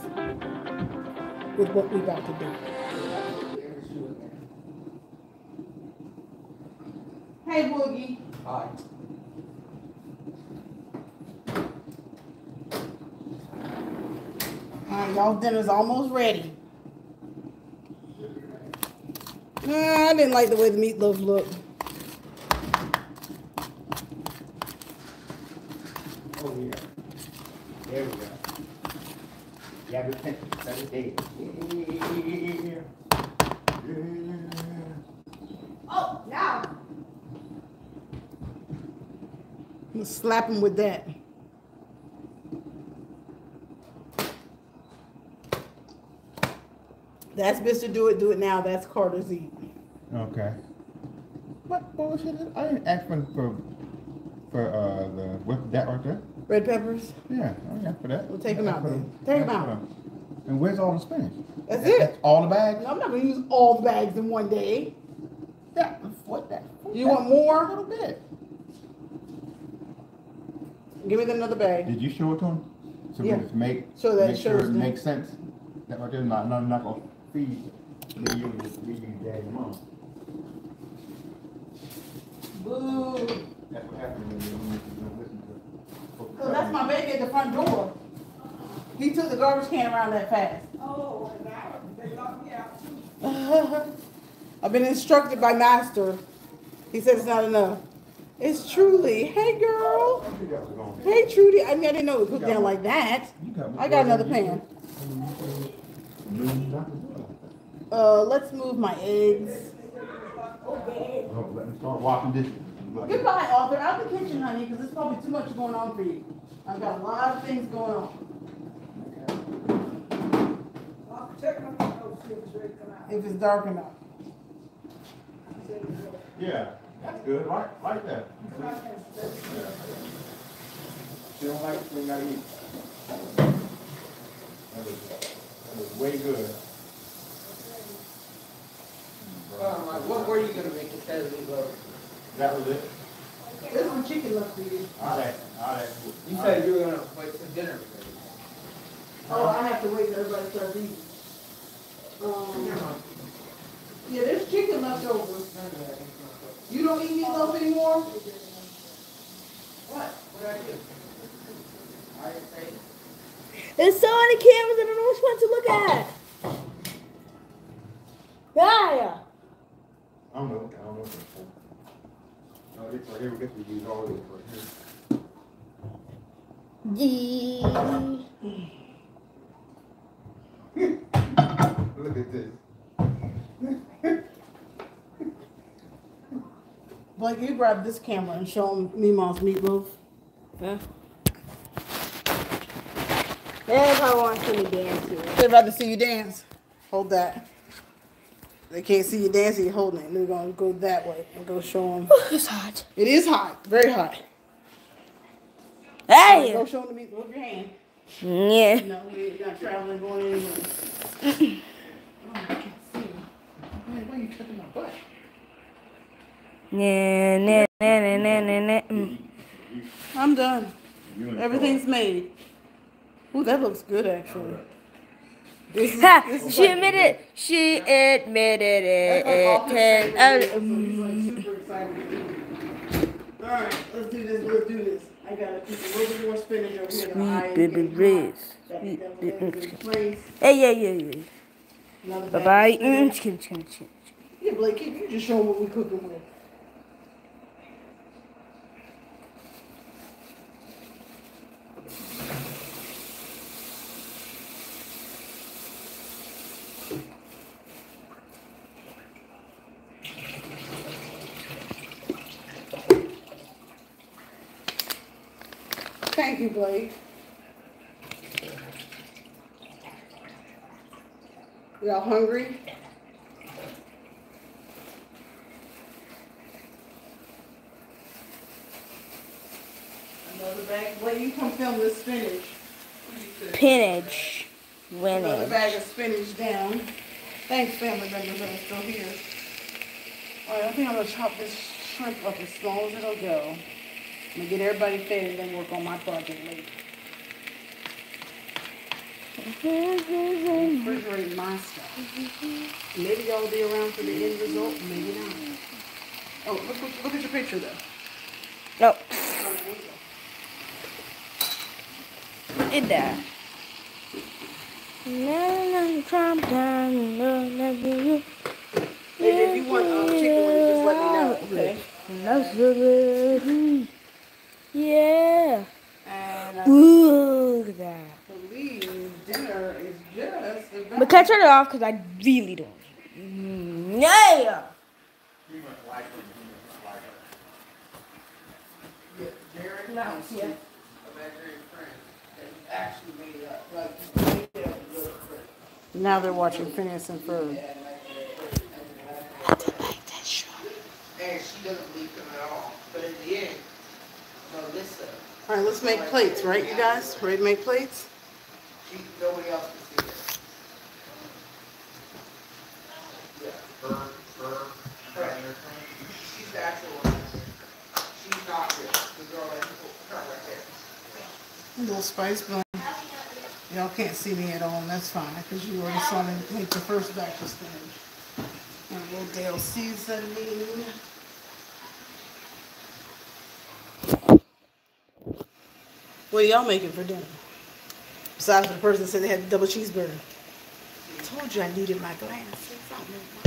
Speaker 4: with what we about to do. Hey, Boogie.
Speaker 5: Hi.
Speaker 4: All right, y'all dinner's almost ready. Nah, I didn't like the way the meatloaf looked.
Speaker 3: Oh, yeah. There we go. Yeah, but think, that is dead. Yeah.
Speaker 2: Oh, now.
Speaker 4: I'm gonna slap him with that. That's Mr. Do It, Do It Now. That's Carter's Eat.
Speaker 3: Okay. What bullshit? is- I didn't ask for, for, for, uh, the, what, that right there?
Speaker 4: Red peppers.
Speaker 3: Yeah, I didn't ask for that.
Speaker 4: Well, take 'em
Speaker 3: I
Speaker 4: out
Speaker 3: asked
Speaker 4: then.
Speaker 3: the-
Speaker 4: Take 'em
Speaker 3: I asked
Speaker 4: out.
Speaker 3: for the- And where's all the spinach?
Speaker 4: That's
Speaker 3: That-
Speaker 4: it.
Speaker 3: That's all the bags?
Speaker 4: No, I'm not gonna use all the bags in one day.
Speaker 3: That, what that?
Speaker 4: You
Speaker 3: that
Speaker 4: want more?
Speaker 3: A little bit.
Speaker 4: Give me another bag.
Speaker 3: Did you show it to him? So we just make,
Speaker 4: So that
Speaker 3: make sure it makes sense? That right there, not, not, not gonna feed me, you, me, you, dad, mom.
Speaker 4: Boo.
Speaker 3: That's what happens when you, don't listen to. what
Speaker 4: So that's my baby at the front door. He took the garbage can around that fast.
Speaker 1: Oh, and now they locked me out.
Speaker 4: I've been instructed by master. He said it's not enough. It's truly. Hey girl.
Speaker 3: I think that was going.
Speaker 4: Hey Trudy. I mean I didn't know it cooked down like that. I got another pan. Uh, let's move my eggs.
Speaker 3: Oh, let me start washing dishes.
Speaker 4: Goodbye, Arthur. Out the kitchen, honey, because there's probably too much going on for you. I've got a lot of things going on.
Speaker 1: I'll check my nose, see if it's ready to come out.
Speaker 4: If it's dark enough.
Speaker 3: Yeah, that's good, right, like that. She don't like it, we gotta eat. That was, that was way good.
Speaker 5: Like, what were you gonna make instead of meatloaf?
Speaker 3: That was it.
Speaker 4: There's some chicken left for you.
Speaker 3: All that, all that.
Speaker 5: You said you were gonna wait till dinner.
Speaker 4: Oh, I have to wait till everybody starts eating. Um, yeah, there's chicken left over. You don't eat meatloaf anymore?
Speaker 5: What? What did I do? I didn't say.
Speaker 2: There's so many cameras, I don't know which one to look at. Yeah.
Speaker 3: I don't know, I don't know. what it's for. No, this right here, we get to use all of this right
Speaker 2: Yee.
Speaker 3: here. Look at this.
Speaker 4: Blake, you grab this camera and show them Mima's meatloaf. Yeah.
Speaker 2: They probably want to see me dance here.
Speaker 4: They'd rather see you dance. Hold that. They can't see you dancing, you're holding it. We're gonna go that way and go show them.
Speaker 2: It's hot.
Speaker 4: It is hot, very hot.
Speaker 2: Hey!
Speaker 4: Go show them the meatloaf. With your hand.
Speaker 2: Yeah.
Speaker 4: No, we're not traveling, going anywhere. oh, I can't see. Man, why are you touching my butt?
Speaker 2: Nah, nah, nah, nah, nah, nah, nah. Mm.
Speaker 4: I'm done. Everything's made. Ooh, that looks good actually. This is,
Speaker 2: Ha!
Speaker 4: this is
Speaker 2: She
Speaker 4: like-
Speaker 2: admitted. She admitted it.
Speaker 4: That's
Speaker 2: it uh,
Speaker 4: like super excited. Alright, let's do this, let's do this. I gotta keep a little bit more here. The eye
Speaker 2: Sweet
Speaker 4: is
Speaker 2: baby. Riz.
Speaker 4: That-
Speaker 2: Sweet
Speaker 4: that-
Speaker 2: baby
Speaker 4: that was in place.
Speaker 2: Hey, yeah, yeah, yeah. Bye bye. Mm, chicken, chicken, chicken.
Speaker 4: Yeah, Blake, keep you just show 'em what we're cooking with. Thank you, Blake. Y'all hungry? Another bag. Blake, you come film this spinach.
Speaker 2: Pinage.
Speaker 4: Another
Speaker 2: Winning.
Speaker 4: bag of spinach down. Thanks, family members that are still here. All right, I think I'm gonna chop this shrimp up as small as it'll go. I'm gonna get everybody fed and then work on my project later. Refrigerate my stuff. Maybe y'all be around for the end result, maybe not. Oh, look, look, look at your picture though.
Speaker 2: No.
Speaker 4: The.
Speaker 2: It.
Speaker 4: And if you want um, chicken wings, just let me know, okay?
Speaker 2: That's so good. Yeah.
Speaker 4: And I
Speaker 2: Ooh, look at that.
Speaker 4: believe dinner is just about.
Speaker 2: But can I turn it off? Because I really don't. Mm, yeah.
Speaker 3: You must like it, you must like it.
Speaker 5: Yeah, Jared.
Speaker 4: No, yeah.
Speaker 5: Steve, Imaginary friend that actually made up. Like, made up with a friend.
Speaker 4: Now they're watching Phineas and Ferb.
Speaker 5: And and she doesn't believe them at all. But in the end, Melissa, uh,
Speaker 4: All right, let's make plates, right, you guys? Ready to make plates?
Speaker 5: she, nobody else can see it. Yeah,
Speaker 3: Her, her,
Speaker 5: Right. she's the actual one. She's not the, the girl that, oh, her right there.
Speaker 4: Little spice blend. Y'all can't see me at all, and that's fine, because you already saw me make the first batch of spinach. And a little Dale seasoning. What y'all making for dinner? Besides the person said they had double cheeseburger. I told you I needed my glasses.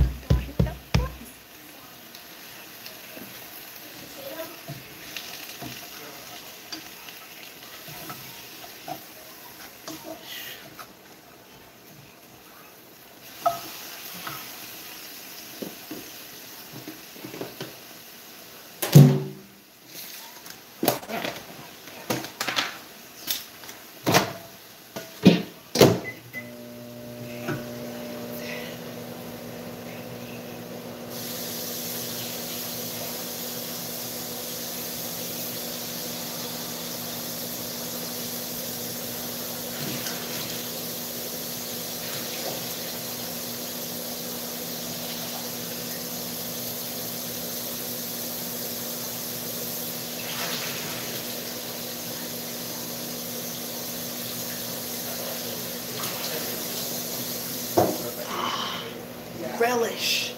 Speaker 4: Relish.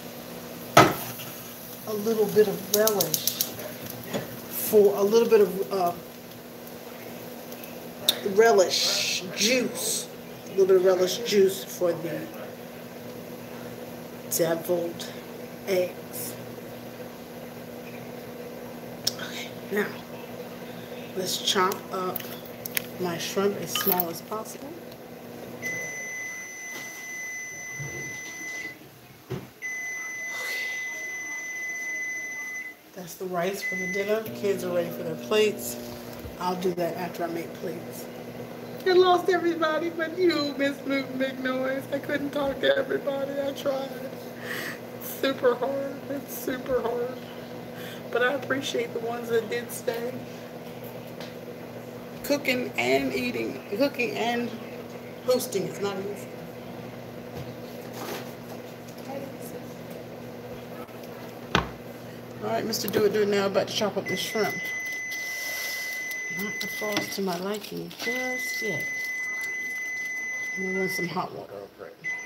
Speaker 4: A little bit of relish for a little bit of uh, relish juice. A little bit of relish juice for the deviled eggs. Okay, now let's chop up my shrimp as small as possible. That's the rice for the dinner. Kids are ready for their plates. I'll do that after I make plates. I lost everybody but you, Miss Big Noise. I couldn't talk to everybody. I tried. It's Super hard. It's super hard. But I appreciate the ones that did stay. Cooking and eating. Cooking and hosting is not easy. All right, Mr. Do It Do It now, about to chop up the shrimp. Not the falls to my liking just yet. I'm gonna run some hot water over it.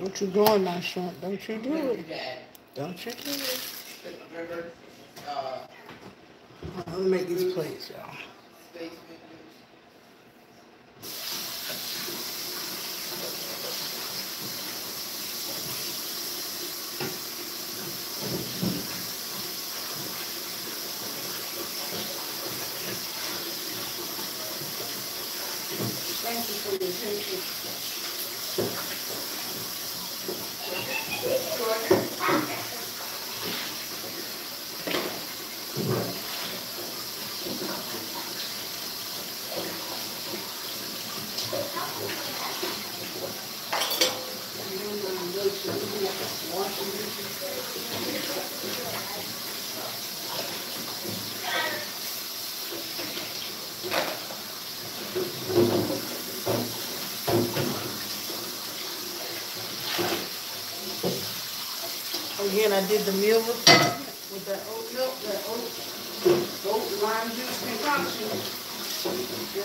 Speaker 4: Don't you going, my shrimp? Don't you do it? Don't you do it?
Speaker 5: Uh,
Speaker 4: Let me make these plates, Again, I did the meal replacement with that oat milk, that oat, oat lime juice concoction.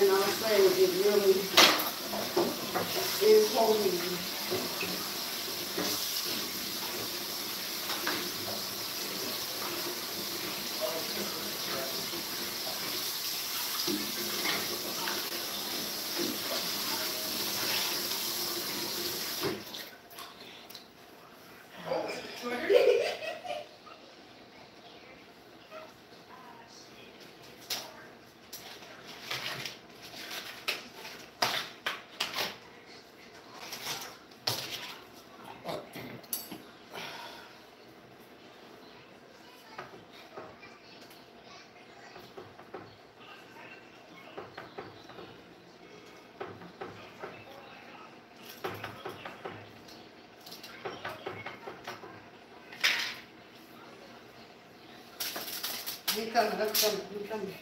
Speaker 4: And I'm saying it really is holy. Coming, I'm coming, he coming.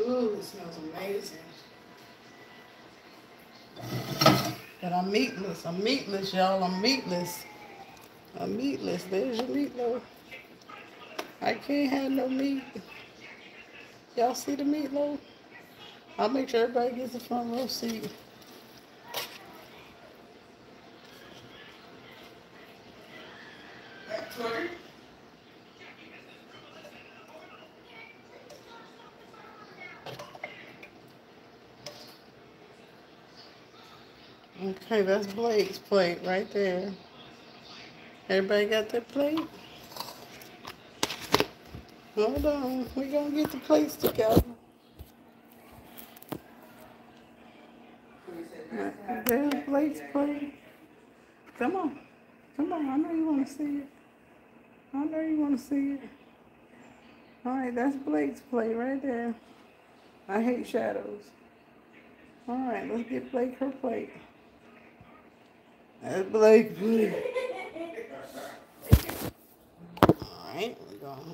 Speaker 4: Ooh, it smells amazing. But I'm meatless. I'm meatless, y'all. I'm meatless. I'm meatless. There's your meatloaf. I can't have no meat. Y'all see the meatloaf? I'll make sure everybody gets a front row seat. Okay, that's Blake's plate right there. Everybody got their plate? Hold on, we're gonna get the plates together. Right, There's Blake's plate. Come on, come on, I know you wanna see it. I know you wanna see it. All right, that's Blake's plate right there. I hate shadows. All right, let's get Blake her plate. That's Blake. plate. All right,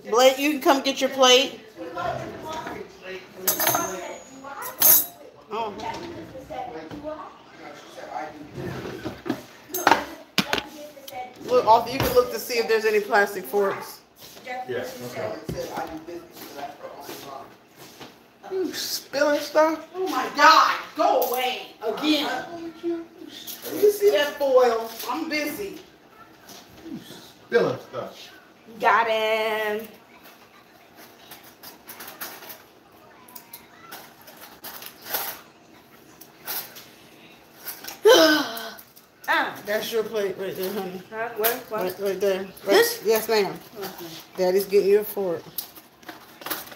Speaker 4: we're. Blake, you can come get your plate. Oh,
Speaker 5: No, she said I do.
Speaker 4: Look off. You can look to see if there's any plastic forks.
Speaker 3: Yeah,
Speaker 5: She said I do business, so that's her only wrong.
Speaker 4: You spilling stuff.
Speaker 5: Oh my God, go away.
Speaker 4: Again. You see that foil? I'm busy.
Speaker 3: Spilling stuff.
Speaker 2: Got him. ah,
Speaker 4: That's your plate right there, honey.
Speaker 2: huh? What? What?
Speaker 4: Right, right there. Right.
Speaker 2: This?
Speaker 4: Yes, ma'am. Daddy's getting you a fork.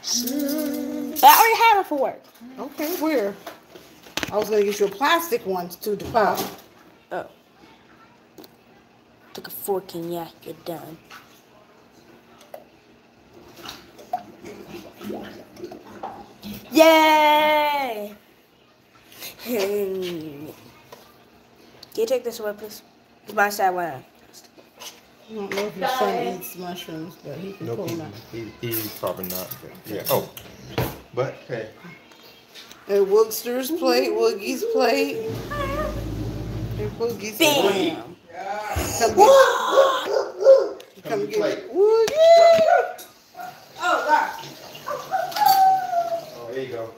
Speaker 2: But I already had a fork.
Speaker 4: Okay, where? I was gonna get you a plastic one to the pop.
Speaker 2: Oh. Took a fork and yeah, you're done. Yay! Can you take this away, please? It's my side one.
Speaker 4: I don't know if your son eats mushrooms, but he can
Speaker 3: nope,
Speaker 4: pull
Speaker 3: he. He, he's probably not. Yeah. Oh. But, hey.
Speaker 4: And Wookster's plate, Woogie's plate. And Woogie's plate.
Speaker 2: Bam!
Speaker 4: Come get, come get
Speaker 3: plate.
Speaker 4: Woogie!
Speaker 3: Oh, Oh, there
Speaker 4: you go.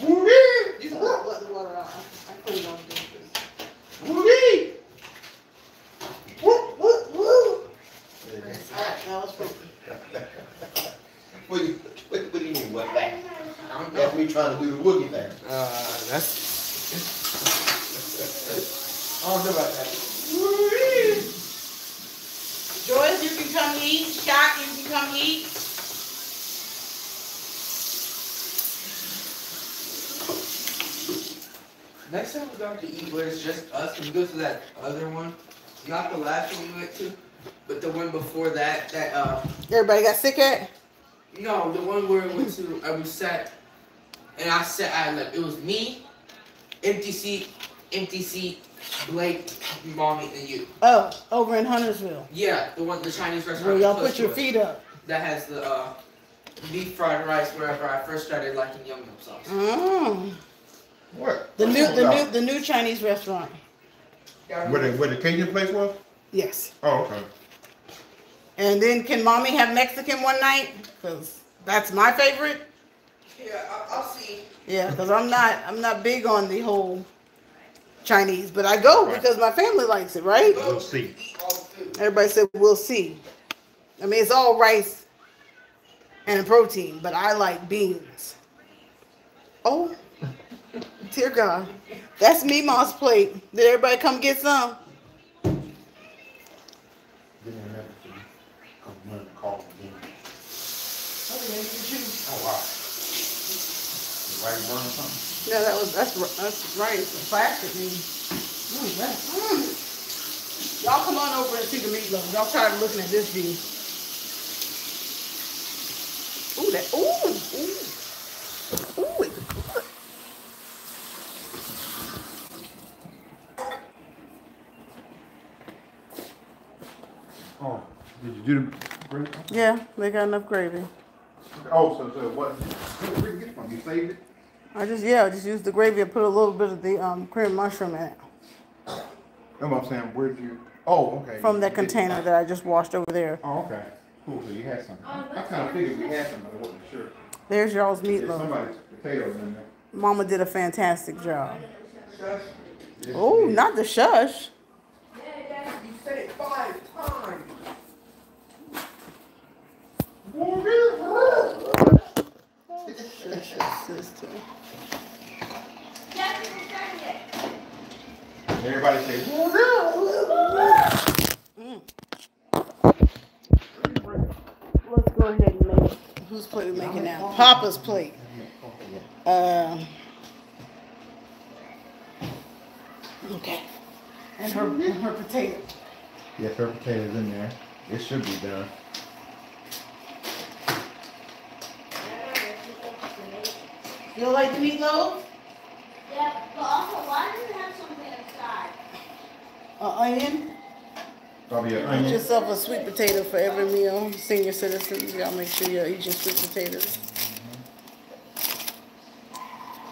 Speaker 4: Woogie! You the water out. I
Speaker 3: Woo-wee! Woo, woo, woo.
Speaker 4: Let's put.
Speaker 3: What do you, what, what do you mean, what that? That's me trying to do the woogie thing.
Speaker 5: Uh, that's. I don't know about that.
Speaker 4: Joyce, you can come eat. Scott, you can come eat.
Speaker 5: Next time we go out to eat where it's just us, can we go to that other one? Not the last one we went to, but the one before that, that, uh,
Speaker 4: Everybody got sick at?
Speaker 5: no, the one where we went to, I was sat, and I sat, I like, it was me, empty seat, empty seat, Blake, mommy, and you.
Speaker 4: Oh, over in Huntersville.
Speaker 5: Yeah, the one, the Chinese restaurant.
Speaker 4: Where y'all put your feet up.
Speaker 5: That has the, uh, beef fried rice wherever I first started liking yum yum sauce.
Speaker 4: Mm.
Speaker 3: What?
Speaker 4: The
Speaker 3: What's
Speaker 4: new, the new, the new Chinese restaurant.
Speaker 3: Where the, where the Cajun place was?
Speaker 4: Yes.
Speaker 3: Oh, okay.
Speaker 4: And then can mommy have Mexican one night? Cause that's my favorite.
Speaker 5: Yeah, I- I'll see.
Speaker 4: Yeah, cause I'm not, I'm not big on the whole Chinese, but I go
Speaker 3: Right.
Speaker 4: because my family likes it, right?
Speaker 3: We'll see.
Speaker 5: Eat all the food.
Speaker 4: Everybody said we'll see. I mean, it's all rice and protein, but I like beans. Oh, dear God, that's me, Moss plate. Did everybody come get some?
Speaker 3: Give me a minute to come in and call again. Oh, wow. You ready to burn something?
Speaker 4: No, that was that's that's right. It's a plastic thing. Mm, that- mm. Y'all come on over and see the meatloaf. Y'all tired of looking at this view. Ooh, that ooh ooh ooh. It's good.
Speaker 3: Oh, did you do the, break?
Speaker 4: Yeah, they got enough gravy.
Speaker 3: oh, so, so what, where did you get from? You saved it?
Speaker 4: I just yeah, I just used the gravy and put a little bit of the um cream mushroom in it
Speaker 3: That's what I'm saying, where'd you, oh, okay.
Speaker 4: from that container that I just washed over there.
Speaker 3: Oh, okay, cool, so you had something. I kinda figured we had something, but I wasn't sure.
Speaker 4: There's y'all's meatloaf.
Speaker 3: somebody's potatoes in there.
Speaker 4: Mama did a fantastic job. Oh, not the shush. Yeah, yeah.
Speaker 5: You said it five times.
Speaker 4: Shush, sister.
Speaker 3: Everybody say,
Speaker 4: Let's go ahead and make it. Whose plate we making now? Papa's plate. Um. Okay. And her and her potato.
Speaker 3: Yes, her potatoes in there. It should be done.
Speaker 4: You don't like the meatloaf?
Speaker 6: Yeah, but also, why does it have something inside?
Speaker 4: Uh, onion?
Speaker 3: Probably an
Speaker 4: Get
Speaker 3: onion.
Speaker 4: yourself a sweet potato for every meal. Senior citizens, y'all make sure you're eating sweet potatoes.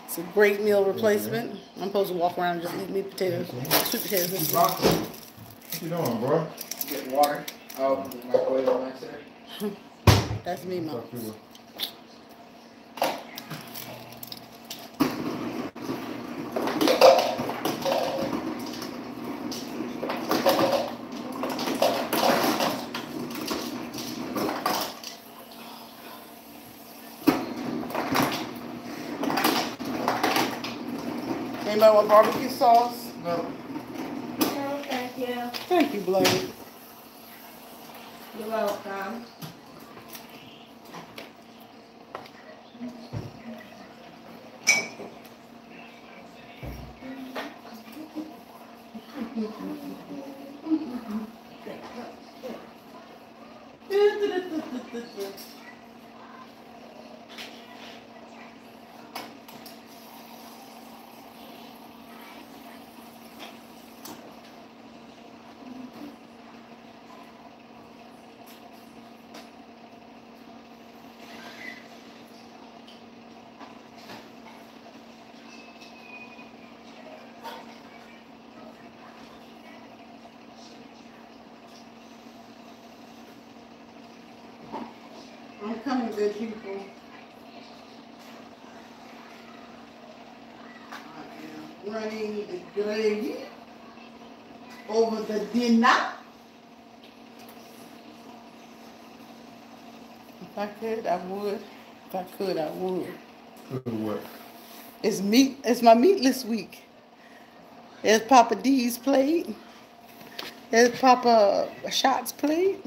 Speaker 4: It's a great meal replacement. I'm supposed to walk around and just eat meat potatoes, sweet potatoes.
Speaker 3: What you doing, bro?
Speaker 5: Get water. Oh, the microwave on that side.
Speaker 4: That's me, mom. Barbecue sauce?
Speaker 5: No.
Speaker 6: No, thank you.
Speaker 4: Thank you, Blake.
Speaker 6: You're welcome.
Speaker 4: I'm coming, good people. I am running the gravy over the dinner. If I could, I would. If I could, I would.
Speaker 3: Could what?
Speaker 4: It's meat. It's my meatless week. It's Papa D's plate. It's Papa Shot's plate.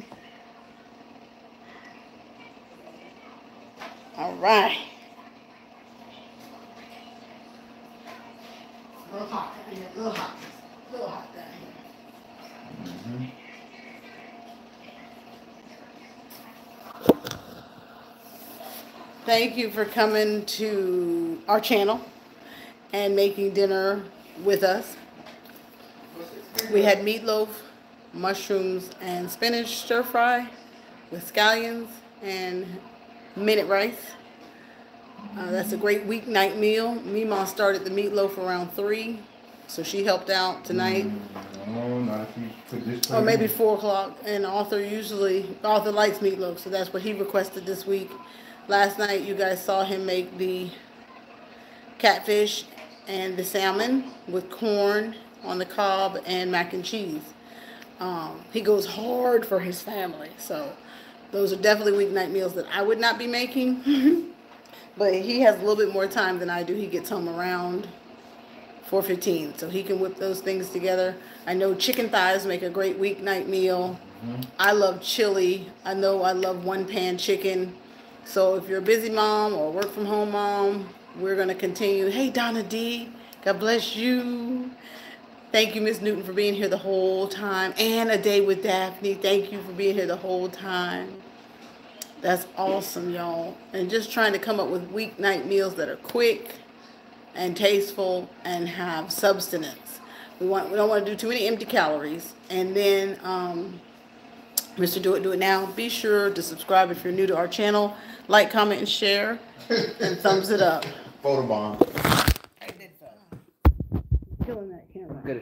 Speaker 4: Right.
Speaker 3: Mhm.
Speaker 4: Thank you for coming to our channel and making dinner with us. We had meatloaf, mushrooms, and spinach stir fry with scallions and minute rice. Uh, that's a great weeknight meal. Mima started the meatloaf around three, so she helped out tonight.
Speaker 3: No, not if you put this.
Speaker 4: Or maybe four o'clock. And Arthur usually Arthur likes meatloaf, so that's what he requested this week. Last night you guys saw him make the catfish and the salmon with corn on the cob and mac and cheese. Um, he goes hard for his family, so those are definitely weeknight meals that I would not be making. but he has a little bit more time than I do. He gets home around 415 so he can whip those things together. I know chicken thighs make a great weeknight meal. Mm-hmm. I love chili. I know i love one pan chicken. So if you're a busy mom or work from home mom we're going to continue. Hey donna d god bless you. Thank you miss newton for being here the whole time. And a day with daphne thank you for being here the whole time that's awesome y'all and just trying to come up with weeknight meals that are quick and tasteful and have substance. We want we don't want to do too many empty calories. And then um, Mr. Do It Do It Now, be sure to subscribe if you're new to our channel. Like, comment, and share. and thumbs it up.
Speaker 3: Photobomb.
Speaker 4: Killing that camera.
Speaker 7: Good